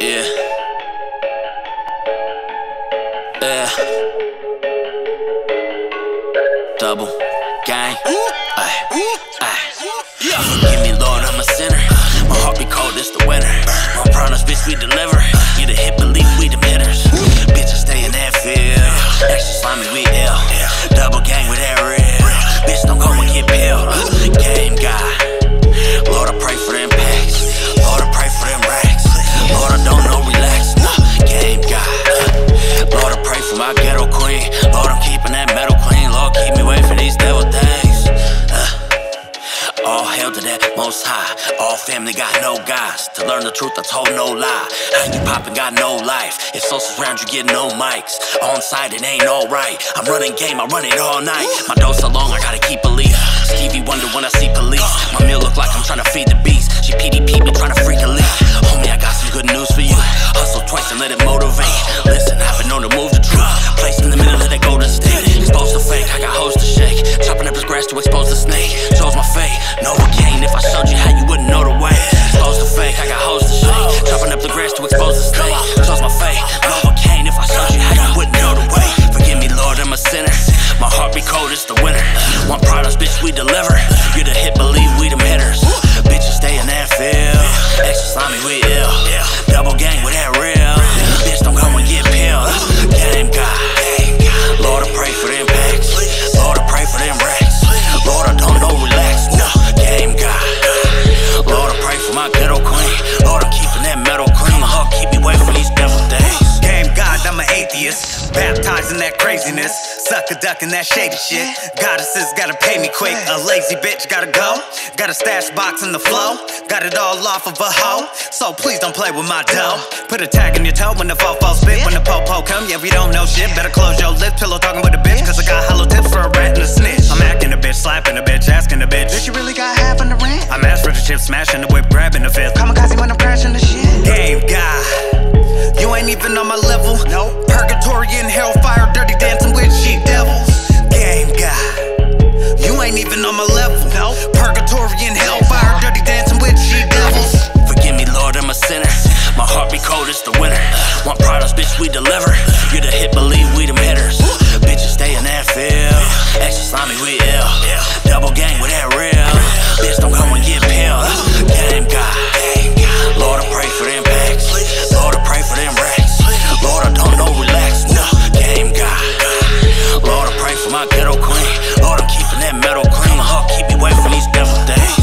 Yeah. Yeah. Double gang. Ay, ay. Give me Lord, I'm a sinner. My heart be cold, it's the winter. My promise, bitch, we deliver. You the hit, believe we the hitters. Bitches stay in that field. Extra slimy, we ill. Double gang with that real. That most high. All family got no guys. To learn the truth, I told no lie. How You poppin' got no life. If social round, you get no mics. On site, it ain't alright. I'm running game, I run it all night. My dose so long, I gotta keep a leash. Stevie wonder when I see police. My meal look like I'm trying to feed the beast. She PDP Chose my fate, Novocaine. If I showed you how you wouldn't know the way. Expose the fake, I got hoes to shake. Chopping up the grass to expose the snake. Chose my fate, Novocaine. If I showed you how you wouldn't know the way. Forgive me, Lord, I'm a sinner. My heart be cold, it's the winter. One products, bitch, we deliver. You're the hit, believe we them hitters. That craziness. Sucker ducking that shady shit. Goddesses gotta pay me quick. A lazy bitch gotta go. Got a stash box in the flow. Got it all off of a hoe. So please don't play with my dough. Put a tag in your toe when the fofo spit. When the popo come, yeah, we don't know shit. Better close your lips. Pillow talking with a bitch. Cause I got hollow tips for a rat and a snitch. I'm acting a bitch, slapping a bitch, asking a bitch. Bitch, you really got half on the rent? I'm asked for the chip, smashing the whip, grabbing the fifth. Kamikaze when queen. Lord, I'm keeping that metal clean. Hawk, keep me away from these devil things.